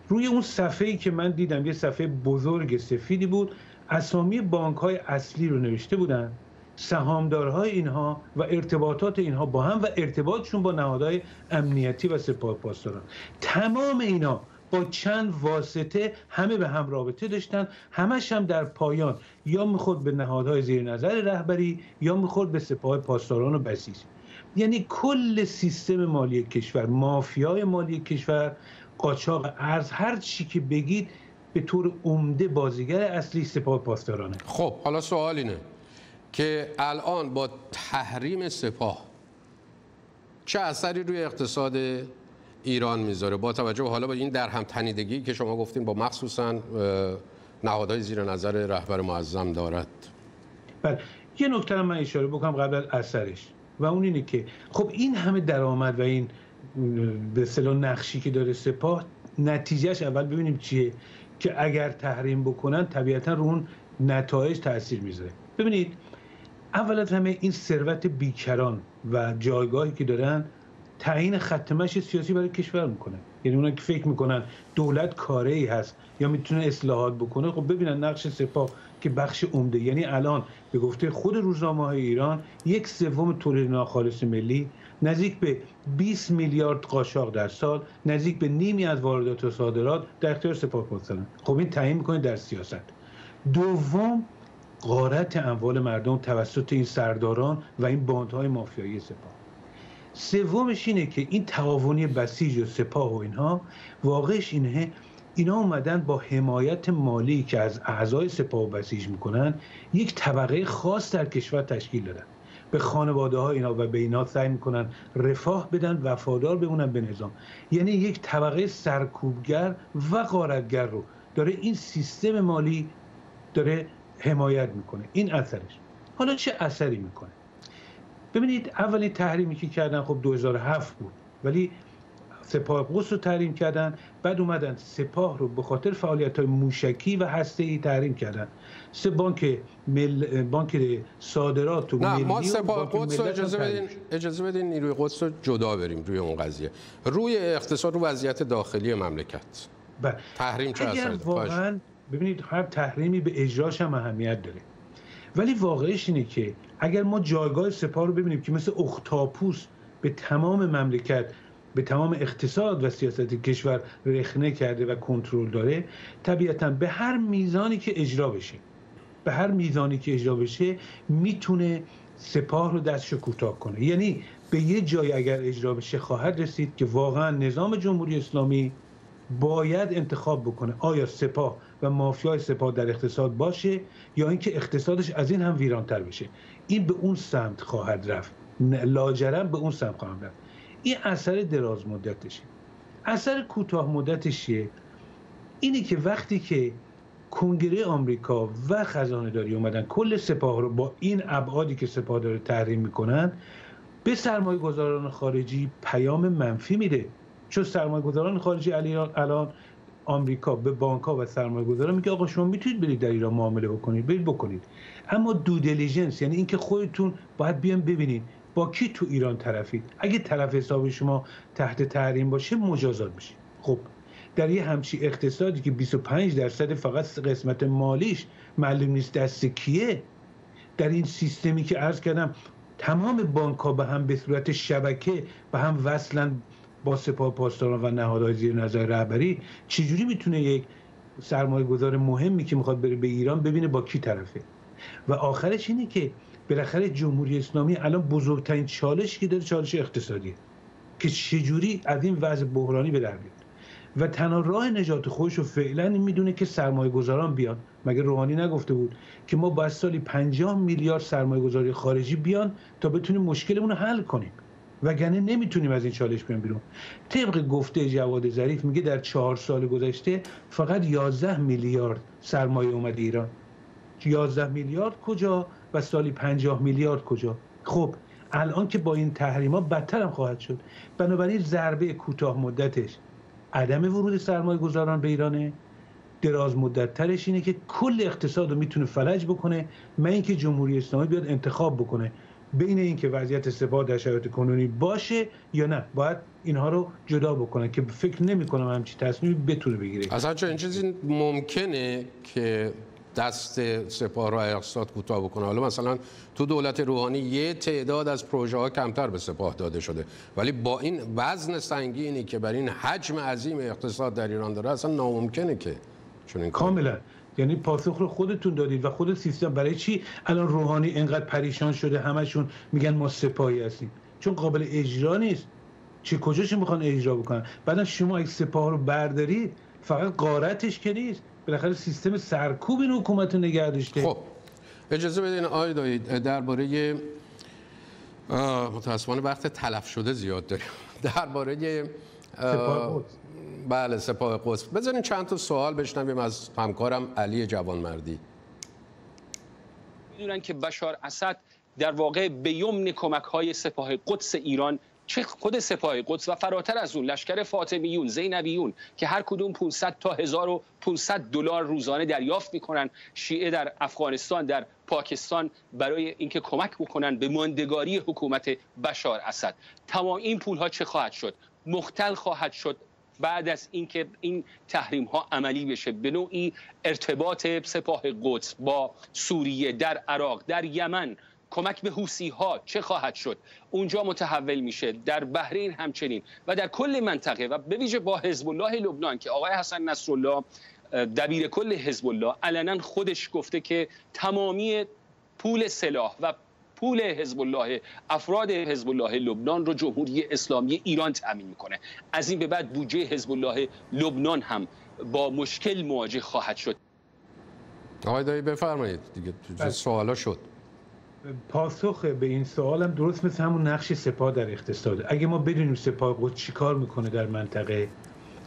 روی اون صفحه ای که من دیدم یه صفحه بزرگ سفیدی بود. اسامی بانک های اصلی رو نوشته بودن. سهامدارهای اینها و ارتباطات اینها با هم و ارتباطشون با نهادهای امنیتی و سپاه پاسداران تمام اینا با چند واسطه همه به هم رابطه داشتن همش هم در پایان. یا می‌خورد به نهادهای زیر نظر رهبری یا می‌خورد به سپاه پاسداران و بسیج. یعنی کل سیستم مالی کشور مافیای مالی کشور قاچاق ارز هر چی که بگید به طور عمده بازیگر اصلی سپاه پاسدارانه. خب حالا سوال اینه که الان با تحریم سپاه چه اثری روی اقتصاد ایران می‌ذاره. با توجه به حالا با این در هم تنیدگی که شما گفتین با مخصوصا نهادهای زیر نظر رهبر معظم دارد. بله. یه نکته من اشاره بکنم قبل اثرش. و اون اینه که خب این همه درآمد و این به اصطلاح نقشی که داره سپاه نتیجهش اول ببینیم چیه که اگر تحریم بکنن طبیعتا رو اون نتایج تاثیر می‌ذاره. ببینید اول از همه این ثروت بیکران و جایگاهی که دارن تعیین خط سیاسی برای کشور می‌کنه. یعنی اونا که فکر می‌کنن دولت کاره هست یا می‌تونه اصلاحات بکنه خب ببینن نقش سپاه که بخش عمده. یعنی الان به گفته خود روزنامه های ایران یک سوم تولید ناخالص ملی نزدیک به 20 میلیارد قاشاق در سال نزدیک به نیمی از واردات و صادرات در اختیار سپاه پاسداران خب این تعیین می‌کنه در سیاست. دوم غارت اموال مردم توسط این سرداران و این باندهای مافیایی سپاه. سومش اینه که این تعاونی بسیج و سپاه و اینها واقعش اینه اینا اومدن با حمایت مالی که از اعضای سپاه و بسیج می‌کنن یک طبقه خاص در کشور تشکیل دادن. به خانواده ها اینا و به اینا سعی می‌کنن رفاه بدن وفادار بمونن به نظام. یعنی یک طبقه سرکوبگر و غارتگر رو داره این سیستم مالی داره حمایت می‌کنه. این اثرش. حالا چه اثری می‌کنه؟ ببینید اولین تحریمی که کردن خب 2007 بود ولی سپاه قدس رو تحریم کردن بعد اومدن سپاه رو به خاطر فعالیت های موشکی و هسته ای تحریم کردن. سه بانک مل... بانک صادرات و نه ما سپاه قدس رو اجازه بدین اجازه بدین نیروی قدس رو جدا بریم روی اون قضیه. روی اقتصاد رو وضعیت داخلی مملکت. بله. تحریم چه اثر واقعا ببینید هر تحریمی به اجراش هم اهمیت داره. ولی واقعش اینه که اگر ما جایگاه سپاه رو ببینیم که مثل اختاپوس به تمام مملکت به تمام اقتصاد و سیاست کشور رخنه کرده و کنترل داره طبیعتا به هر میزانی که اجرا بشه به هر میزانی که اجرا بشه می‌تونه سپاه رو دستش کوتاه کنه. یعنی به یه جای اگر اجرا بشه خواهد رسید که واقعا نظام جمهوری اسلامی باید انتخاب بکنه. آیا سپاه و مافیای سپاه در اقتصاد باشه یا اینکه اقتصادش از این هم ویرانتر بشه؟ این به اون سمت خواهد رفت. لاجرم به اون سمت خواهد رفت. این اثر دراز مدتشه. اثر کوتاه مدتش چیه اینی که وقتی که کنگره آمریکا و خزانه داری اومدن کل سپاه رو با این ابعادی که سپاه داره تحریم می‌کنن به سرمایه گذاران خارجی پیام منفی میده. چون سرمایه گذاران خارجی الان آمریکا به بانک ها و سرمایه گذاران میگه آقا شما می‌تونید برید در ایران معامله بکنید برید بکنید. اما دو دیلیجنس یعنی اینکه خودتون باید بیان ببینید با کی تو ایران طرفید. اگه طرف حساب شما تحت تحریم باشه مجازات میشه. خب در یه همچی اقتصادی که 25 درصد فقط قسمت مالیش معلوم نیست دست کیه در این سیستمی که عرض کردم تمام بانک ها به هم به صورت شبکه به هم وصلن با سپاه پاسداران و نهادهای زیر نظر رهبری چجوری می‌تونه یک سرمایه گذار مهمی که می‌خواد بره به ایران ببینه با کی طرفه؟ و آخرش اینه که بالاخره جمهوری اسلامی الان بزرگترین چالش که داره چالش اقتصادیه که چجوری از این وضع بحرانی به در بیاد. و تنها راه نجات خودش رو فعلا می‌دونه که سرمایه گذاران بیان. مگه روحانی نگفته بود که ما باید سالی 50 میلیارد سرمایه گذاری خارجی بیان تا بتونیم مشکلمون رو حل کنیم؟ وگرنه نمی‌تونیم از این چالش بیان بیرون. طبق گفته جواد ظریف میگه در چهار سال گذشته فقط 11 میلیارد سرمایه اومد ایران. 11 میلیارد کجا و سالی 50 میلیارد کجا؟ خب الان که با این تحریما بدتر هم خواهد شد. بنابراین ضربه کوتاه مدتش عدم ورود سرمایه گذاران به ایرانه. دراز مدت ترش اینه که کل اقتصاد رو می‌تونه فلج بکنه من اینکه جمهوری اسلامی بیاد انتخاب بکنه. بین اینکه وضعیت سپاه در شرایط کنونی باشه یا نه. باید اینها رو جدا بکنه که فکر نمی کنم همچی تصمیمی بتونه بگیره. اصلا این چیزی ممکنه که دست سپاه را اقتصاد کوتاه بکنه. حالا مثلا تو دولت روحانی یه تعداد از پروژه ها کمتر به سپاه داده شده. ولی با این وزن سنگینی که بر این حجم عظیم اقتصاد در ایران داره اصلا ناممکنه که چون این کاملا. یعنی پاسخ رو خودتون دادید و خود سیستم برای چی الان روحانی اینقدر پریشان شده همشون میگن ما سپاهی هستیم؟ چون قابل اجرا نیست. چه کجاش می‌خوان اجرا بکنن؟ بعدا شما اگه سپاه رو بردارید فقط قارتش که نیست. بالاخره سیستم سرکوب این حکومت نگه داشته. خب اجازه بدین آقای دایی درباره متاسفانه وقت تلف شده زیاد داریم. درباره بله سپاه قدس. بذارین چند تا سوال بشنویم از همکارم علی جوانمردی. می‌دونن که بشار اسد در واقع به یمن کمک های سپاه قدس ایران چه خود سپاه قدس و فراتر از اون لشکر فاطمیون زینبیون که هر کدوم 500 تا 1500 دلار روزانه دریافت می‌کنن. شیعه در افغانستان در پاکستان برای اینکه کمک بکنن به ماندگاری حکومت بشار اسد. تمام این پول ها چه خواهد شد؟ مختل خواهد شد. بعد از اینکه این تحریم ها عملی بشه به نوعی ارتباط سپاه قدس با سوریه در عراق در یمن کمک به حوسی ها چه خواهد شد؟ اونجا متحول میشه در بحرین همچنین و در کل منطقه و به ویژه با حزب الله لبنان که آقای حسن نصرالله دبیر کل حزب الله علنا خودش گفته که تمامی پول سلاح و پول حزب الله افراد حزب الله لبنان رو جمهوری اسلامی ایران تامین می‌کنه. از این به بعد بودجه حزب الله لبنان هم با مشکل مواجه خواهد شد. آقای دایی بفرمایید. دیگه بله. سوالا شد. پاسخ به این سوال هم درست مثل همون نقش سپاه در اقتصاد. اگه ما بدونیم سپاه چی چیکار می‌کنه در منطقه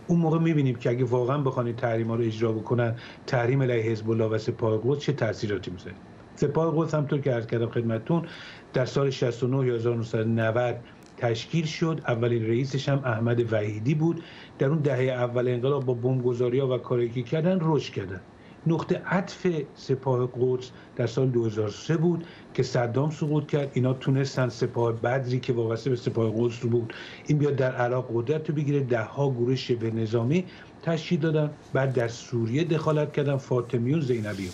اون موقع می‌بینیم که اگه واقعا بخوان این تحریم رو اجرا بکنن تحریم علیه حزب الله و سپاه قدس چه تاثیراتی می‌ذاره؟ سپاه قدس همطور که عرض کردم خدمتتون در سال 69 یا 1990 تشکیل شد. اولین رئیسش هم احمد وحیدی بود. در اون دهه اول انقلاب با بمبگذاری ها و کاری که کردن رشد کردن. نقطه عطف سپاه قدس در سال 2003 بود که صدام سقوط کرد. اینا تونستن سپاه بدری که وابسته به سپاه قدس بود این بیاد در عراق قدرت رو بگیره. ده ها گروه شبه نظامی تشکیل دادن. بعد در سوریه دخالت کردن. فاطمیون زینبیون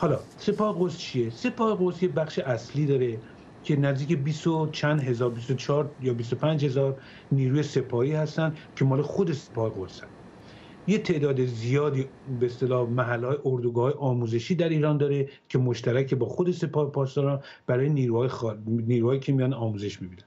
حالا سپاه قدس چیه؟ سپاه قدس یه بخش اصلی داره که نزدیک 20 و چند هزار 24 یا 25 هزار نیروی سپاهی هستن که مال خود سپاه قدس یه تعداد زیادی به اصطلاح محلهای اردوگاه آموزشی در ایران داره که مشترک با خود سپاه پاسداران برای نیروهای, خار... نیروهایی که میان آموزش می‌بینن.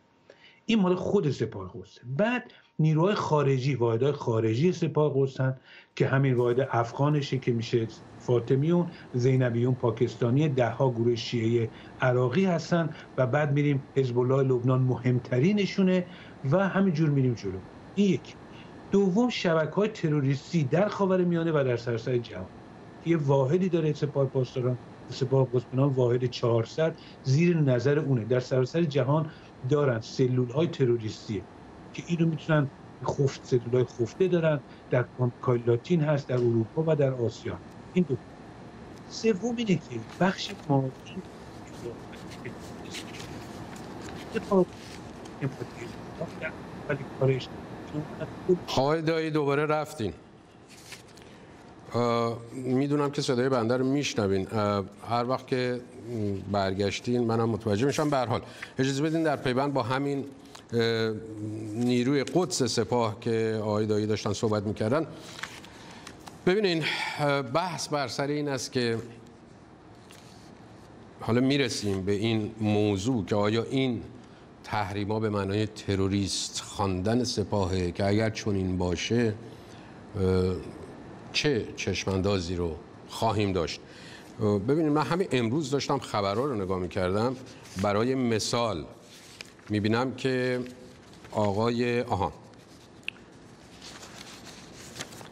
این مال خود سپاه قدس بعد نیروهای خارجی واحدهای خارجی سپاه قدسن که همین واحد افغانشه که میشه فاطمیون زینبیون پاکستانی ده ها گروه شیعه عراقی هستن و بعد میریم حزب الله لبنان مهمترینشونه و همینجور میریم جلو. این یک دوم شبکه های تروریستی در خاور میانه و در سراسر جهان. یه واحدی داره سپاه پاسداران سپاه قدسپناه واحد 400 زیر نظر اونه. در سراسر جهان دارن سلول تروریستی که اینو می‌تونن خفت سلول های خفته دارن در لاتین هست در اروپا و در آسیا. این دو سوم اینه که بخش مالی آقای دایی دوباره رفتین. می‌دونم که صدای بنده رو میشنوین. هر وقت که برگشتین منم متوجه میشم. به حال اجازه بدین در پیوند با همین نیروی قدس سپاه که آقای دایی داشتن صحبت می‌کردن. ببینین بحث بر سر این است که حالا می‌رسیم به این موضوع که آیا این تحریما به معنای تروریست خواندن سپاهه که اگر چنین باشه چه چشماندازی رو خواهیم داشت؟ ببینید من همین امروز داشتم خبرها رو نگاه می‌کردم. برای مثال می‌بینم که آقای آها.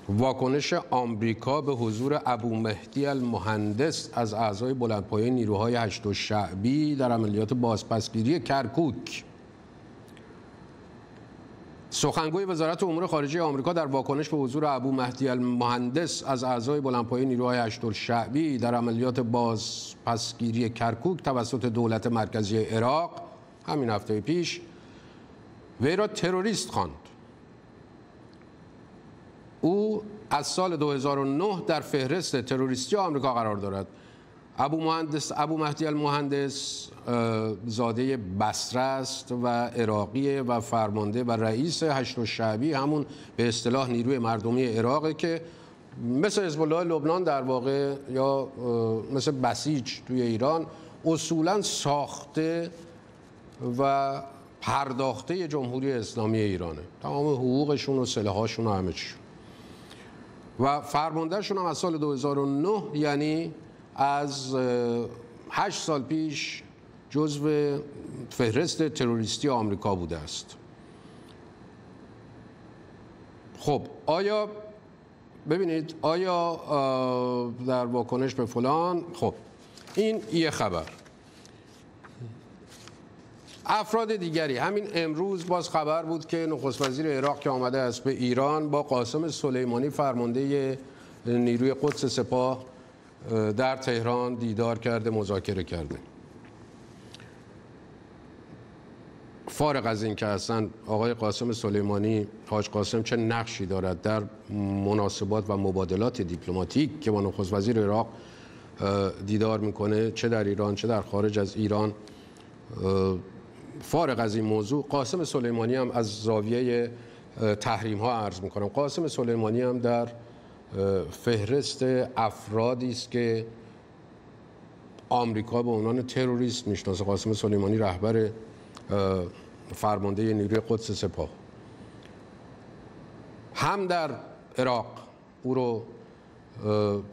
واکنش آمریکا به حضور ابو مهدی المهندس از اعضای بلندپایه نیروهای هشت شعبی در عملیات بازپسگیری کرکوک. سخنگوی وزارت امور خارجه آمریکا در واکنش به حضور ابو مهدی المهندس از اعضای بلندپایه نیروهای هشت شعبی در عملیات بازپسگیری کرکوک توسط دولت مرکزی عراق همین هفته پیش وی را تروریست خواند. او از سال 2009 در فهرست تروریستی آمریکا قرار دارد. ابو, مهندس، ابو مهدی المهندس زاده بصره است و عراقی و فرمانده و رئیس هشت شعبی همون به اصطلاح نیروی مردمی عراقه که مثل حزب الله لبنان در واقع یا مثل بسیج توی ایران اصولا ساخته و پرداخته جمهوری اسلامی ایرانه. تمام حقوقشون و سلاحاشون و همه چیشون. و فرماندهشون هم از سال 2009 یعنی از هشت سال پیش جزو فهرست تروریستی آمریکا بوده است. خب آیا ببینید آیا در واکنش به فلان؟ خب این یه خبر. افراد دیگری. همین امروز باز خبر بود که نخست وزیر عراق که آمده است به ایران با قاسم سلیمانی فرمانده نیروی قدس سپاه در تهران دیدار کرده مذاکره کرده. فارغ از این که اصلا آقای قاسم سلیمانی حاج قاسم چه نقشی دارد در مناسبات و مبادلات دیپلماتیک که با نخست وزیر عراق دیدار می‌کنه چه در ایران چه در خارج از ایران فارغ از این موضوع قاسم سلیمانی هم از زاویه تحریم ها عرض می‌کنم. قاسم سلیمانی هم در فهرست افرادی است که آمریکا به عنوان تروریست می‌شناسه. قاسم سلیمانی رهبر فرمانده نیروی قدس سپاه. هم در عراق او رو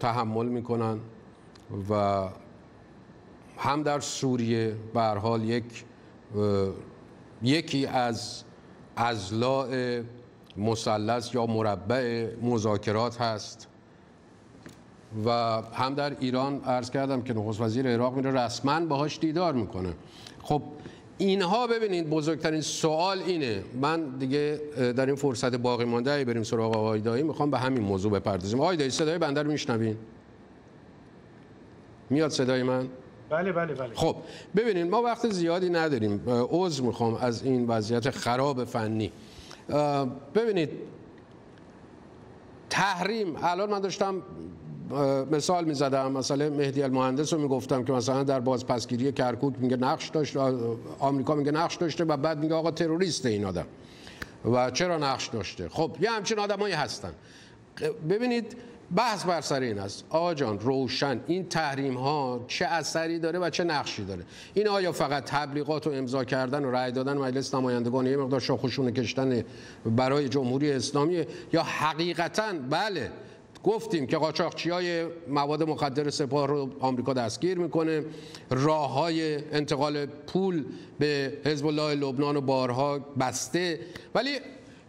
تحمل می‌کنن و هم در سوریه. به حال یک یکی از ازلاع مثلث یا مربع مذاکرات هست. و هم در ایران عرض کردم که نخست وزیر عراق میره رسما باهاش دیدار می‌کنه. خب اینها ببینید بزرگترین سوال اینه. من دیگه در این فرصت باقی مانده بریم سراغ آقای دایی می‌خوام به همین موضوع بپردازیم. آقای دایی صدای بنده رو میشنوین؟ میاد صدای من؟ بله بله بله. خب ببینید ما وقت زیادی نداریم. عذر می‌خوام از این وضعیت خراب فنی. ببینید تحریم الان من داشتم مثال می‌زدم. مثلا مهدی المهندس رو می‌گفتم که مثلا در بازپسگیری کرکوک میگه نقش داشت آمریکا میگه نقش داشته و بعد میگه آقا تروریست این آدم. و چرا نقش داشته؟ خب یه همچین آدمایی هستن. ببینید بحث بر سر این است. آقا جان روشن. این تحریم ها چه اثری داره و چه نقشی داره؟ این آیا فقط تبلیغات و امضا کردن و رأی دادن مجلس نمایندگان یه مقدار شاخشونه کشتن برای جمهوری اسلامی یا حقیقتا؟ بله. گفتیم که قاچاقچی های مواد مخدر سپاه رو آمریکا دستگیر می‌کنه. راه های انتقال پول به حزب الله لبنان و بارها بسته. ولی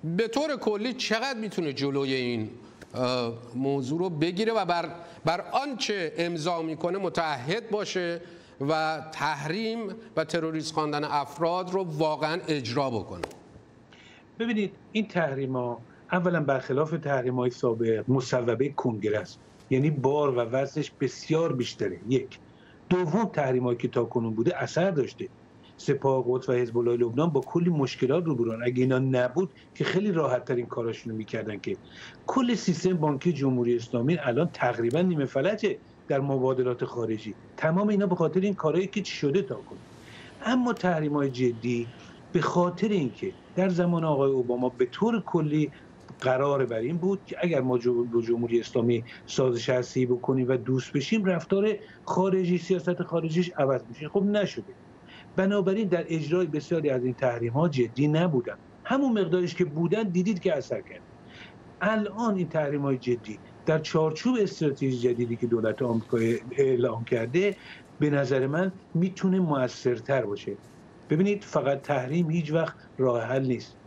به طور کلی چقدر می‌تونه جلوی این موضوع رو بگیره و بر, بر آنچه امضا می‌کنه متحد باشه و تحریم و تروریست خواندن افراد رو واقعا اجرا بکنه. ببینید این تحریم ها اولا برخلاف تحریم های سابق مصوبه کنگره است. یعنی بار و وزنش بسیار بیشتره. یک. دوم تحریم که تا کنون بوده اثر داشته. سپاه قدس و حزب الله لبنان با کلی مشکلات روبران اگه اینا نبود که خیلی راحت ترین کاراشونو می‌کردن که. کل سیستم بانکی جمهوری اسلامی الان تقریبا نیمه فلجه در مبادلات خارجی. تمام اینا به خاطر این کارهایی که شده تا کنه اما تحریم های جدی به خاطر اینکه در زمان آقای اوباما به طور کلی قرار بر این بود که اگر ما با جمهوری اسلامی سازش هستی بکنیم و دوست بشیم رفتار خارجی سیاست خارجیش عوض میشه. خب نشده. بنابراین در اجرای بسیاری از این تحریم ها جدی نبودن. همون مقدارش که بودن دیدید که اثر کرد. الان این تحریم های جدی در چارچوب استراتژی جدیدی که دولت آمریکا اعلام کرده به نظر من می‌تونه موثرتر باشه. ببینید فقط تحریم هیچ وقت راه حل نیست.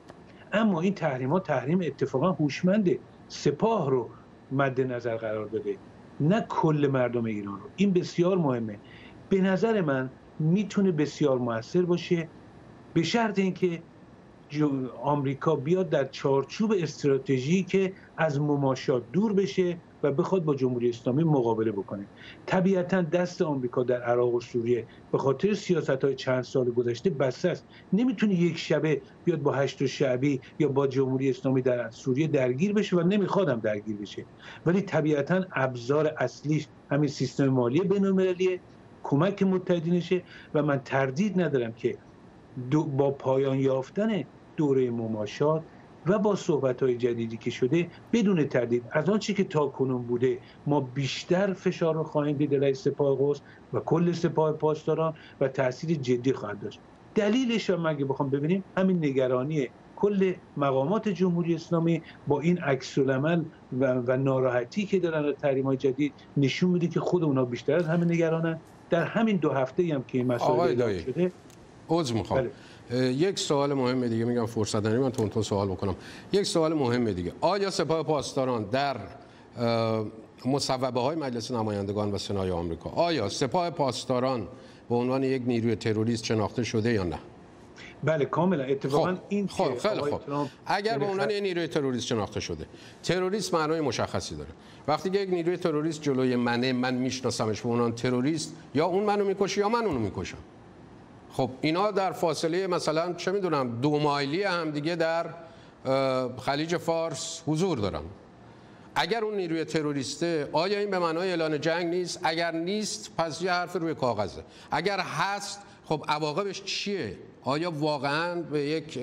اما این تحریم ها تحریم اتفاقا هوشمنده سپاه رو مد نظر قرار داده نه کل مردم ایران رو. این بسیار مهمه. به نظر من می‌تونه بسیار موثر باشه. به شرط اینکه آمریکا بیاد در چارچوب استراتژی که از مماشات دور بشه و بخواد با جمهوری اسلامی مقابله بکنه. طبیعتا دست آمریکا در عراق و سوریه به خاطر سیاست های چند سال گذشته بسته است. نمی‌تونه یک شبه بیاد با هشت و شعبی یا با جمهوری اسلامی در سوریه درگیر بشه و نمیخوادم درگیر بشه. ولی طبیعتا ابزار اصلیش همین سیستم مالی بین‌المللیه کمک متحدینشه و من تردید ندارم که با پایان یافتن دوره مماشات و با صحبت های جدیدی که شده بدون تردید از آنچه که تا کنون بوده ما بیشتر فشار رو خواهیم دید علیه سپاه قدس و کل سپاه پاسداران و تاثیر جدی خواهد داشت. دلیلش هم اگه بخوام ببینیم همین نگرانی کل مقامات جمهوری اسلامی با این عکس و, و ناراحتی که دارن از تحریم های جدید نشون میده که خود اونا بیشتر از همین نگرانن. در همین دو هفته هم که این مسائل شده. عذر می‌خوام. بله. یک سوال مهم دیگه میگم فرصت داریم من تون سوال بکنم. یک سوال مهم دیگه. آیا سپاه پاسداران در مصوبه های مجلس نمایندگان و سنای آمریکا آیا سپاه پاسداران به عنوان یک نیروی تروریست شناخته شده یا نه؟ بله کاملا. اتفاقا خب. این خب خیلی خوب اگر به عنوان نیروی تروریست شناخته شده تروریست معنای مشخصی داره. وقتی که یک نیروی تروریست جلوی منه من میشناسمش به عنوان تروریست یا اون منو می‌کشه یا من اونو می‌کشم. خب اینا در فاصله مثلا چه می‌دونم دو مایلی هم دیگه در خلیج فارس حضور دارن اگر اون نیروی تروریسته آیا این به معنای اعلان جنگ نیست؟ اگر نیست پس یه حرف روی کاغذه. اگر هست خب عواقبش چیه؟ آیا واقعا به یک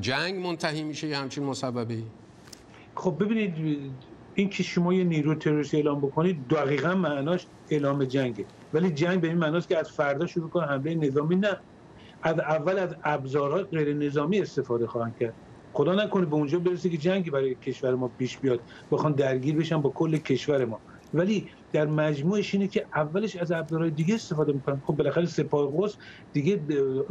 جنگ منتهی میشه یه همچین مسببی؟ خب ببینید این که شما یه نیرو تروریستی اعلام بکنید دقیقا معناش اعلام جنگه. ولی جنگ به این معناست که از فردا شروع کنه حمله نظامی. نه. از اول از ابزارهای غیر نظامی استفاده خواهند کرد. خدا نکنه به اونجا برسه که جنگی برای کشور ما پیش بیاد. بخوان درگیر بشن با کل کشور ما. ولی در مجموعش اینه که اولش از ابزارهای دیگه استفاده می‌کنن. خب بالاخره سپاه قدس دیگه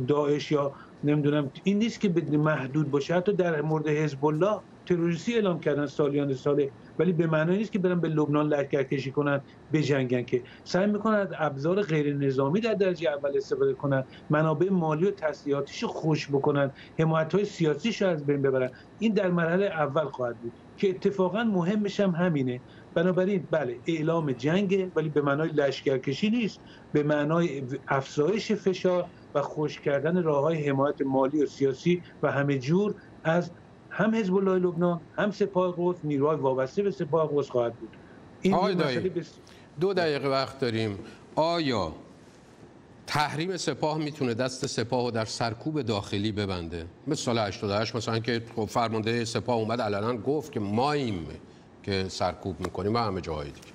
داعش یا نمی‌دونم این نیست که محدود باشه. حتی در مورد حزب الله تروریستی اعلام کردن سالیان ساله. ولی به معنی نیست که برن به لبنان لشکرکشی کنن بجنگن که. سعی می‌کنن ابزار غیر نظامی در درجه اول استفاده کنن منابع مالی و تسلیحاتیش خوش بکنن حمایت های سیاسیش از بین ببرن. این در مرحله اول خواهد بود. که اتفاقا مهمش هم همینه. بنابراین بله اعلام جنگه ولی به معنای لشکرکشی نیست به معنای افزایش فشار و خوش کردن راه های حمایت مالی و سیاسی و همه جور از هم حزب الله لبنان هم سپاه قدس نیروهای وابسته به سپاه قدس خواهد بود. این بس... دو دقیقه وقت داریم. آیا تحریم سپاه می‌تونه دست سپاه رو در سرکوب داخلی ببنده؟ مثل سال 88 مثلا که خب فرمانده سپاه اومد علنا گفت که ماییم که سرکوب می‌کنیم و همه جاهای دیگه.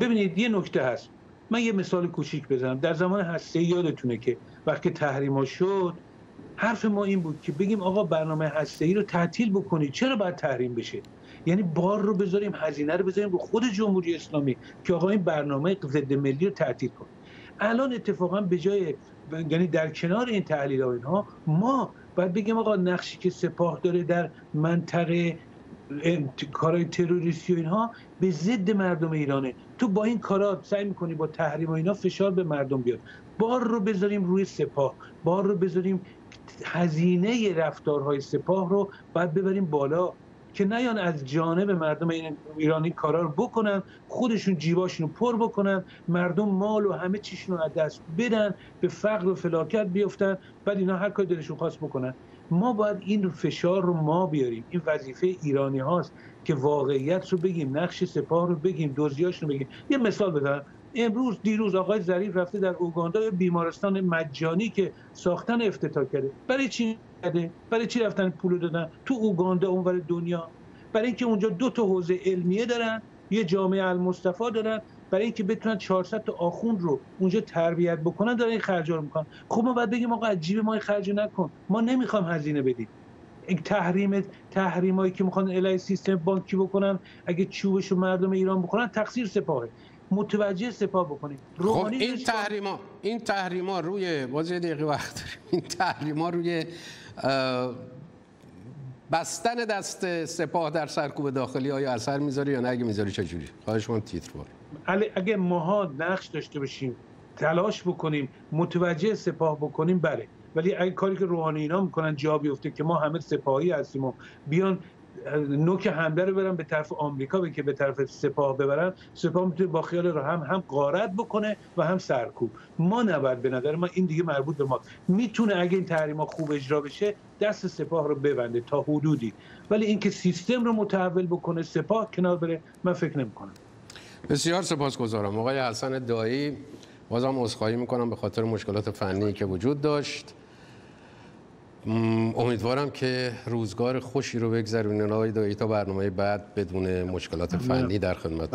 ببینید یه نکته هست. من یه مثال کوچیک بزنم. در زمان هسته یادتونه که وقتی تحریم شد حرف ما این بود که بگیم آقا برنامه ای رو تعطیل بکنید. چرا باید تحریم بشه؟ یعنی بار رو بذاریم هزینه رو بذاریم رو خود جمهوری اسلامی که آقا این برنامه ضد ملی رو تعطیل کن الان اتفاقا به جای یعنی در کنار این تحلیل ها ما باید بگیم آقا نقشی که سپاه داره در منطقه کارهای تروریستی و اینها به ضد مردم ایرانه. تو با این کارا سعی می‌کنی با تحریم و اینا فشار به مردم بیاد. بار رو بذاریم روی سپاه. بار رو بذاریم هزینه رفتارهای سپاه رو باید ببریم بالا. که نیان از جانب مردم ایرانی کارا رو بکنن خودشون جیباشون رو پر بکنن مردم مال و همه چیشون رو از دست بدن به فقر و فلاکت بیفتن بعد اینا هر کاری دلشون خواست بکنن. ما باید این فشار رو ما بیاریم. این وظیفه ایرانی هاست که واقعیت رو بگیم نقش سپاه رو بگیم دوزیاش رو بگیم. یه مثال بزنم. امروز دیروز آقای ظریف رفته در اوگاندا بیمارستان مجانی که ساختن افتتاح کرده. برای چی کرده برای چی رفتن پول دادن؟ تو اوگاندا اونور دنیا. برای اینکه اونجا دو تا حوزه علمیه دارن یه جامعه المصطفی دارن برای اینکه بتونن 400 تا آخوند رو اونجا تربیت بکنن دارن این خرجا رو می‌کنن. خب ما باید بگیم آقا عجیب ما خرج نکن. ما نمی‌خوام هزینه بدیم. این تحریم تحریمایی که می‌خوان الهی سیستم بانکی بکنن اگه چوبشو مردم ایران بکنن تقصیر سپاهه. متوجه سپاه بکنیم خب این تحریما این تحریما روی بازی دقیقه وقت این تحریما روی بستن دست سپاه در سرکوب داخلی آیا اثر می‌ذاره یا نه؟ اگه می‌ذاری چجوری؟ خواهش من تیتر بار اگه ماها نقش داشته باشیم تلاش بکنیم متوجه سپاه بکنیم بله. ولی اگه کاری که روحانی اینا می‌کنن جا بیفته که ما همه سپاهی هستیم و بیان نوک حمله رو برن به طرف آمریکا به که به طرف سپاه ببرن سپاه می‌تونه با خیال رو هم هم قارت بکنه و هم سرکوب. ما نباید به نظر ما این دیگه مربوط به ما می‌تونه اگه این تحریما خوب اجرا بشه دست سپاه رو ببنده تا حدودی. ولی اینکه سیستم رو متحول بکنه سپاه کنار بره من فکر نمی‌کنم. بسیار سپاسگزارم. آقای حسن دایی بازم عذرخواهی می‌کنم به خاطر مشکلات فنی که وجود داشت. امیدوارم که روزگار خوشی رو بگذرونین آقای دایی تا برنامه بعد بدون مشکلات فنی در خدمت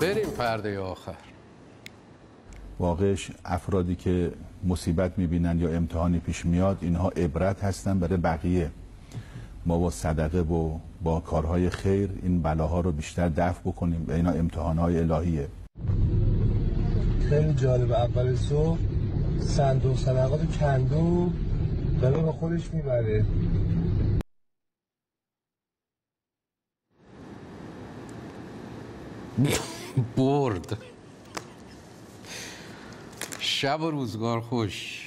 بریم پرده آخر. واقعش افرادی که مصیبت می‌بینن یا امتحانی پیش میاد اینها عبرت هستن برای بقیه. ما با صدقه و با کارهای خیر این بلاها رو بیشتر دفع بکنیم و اینا امتحانهای الهیه. خیلی جالب. اول صبح صندوق صدقات کندو داره با خودش می‌بره. برد. شب و روزگار خوش.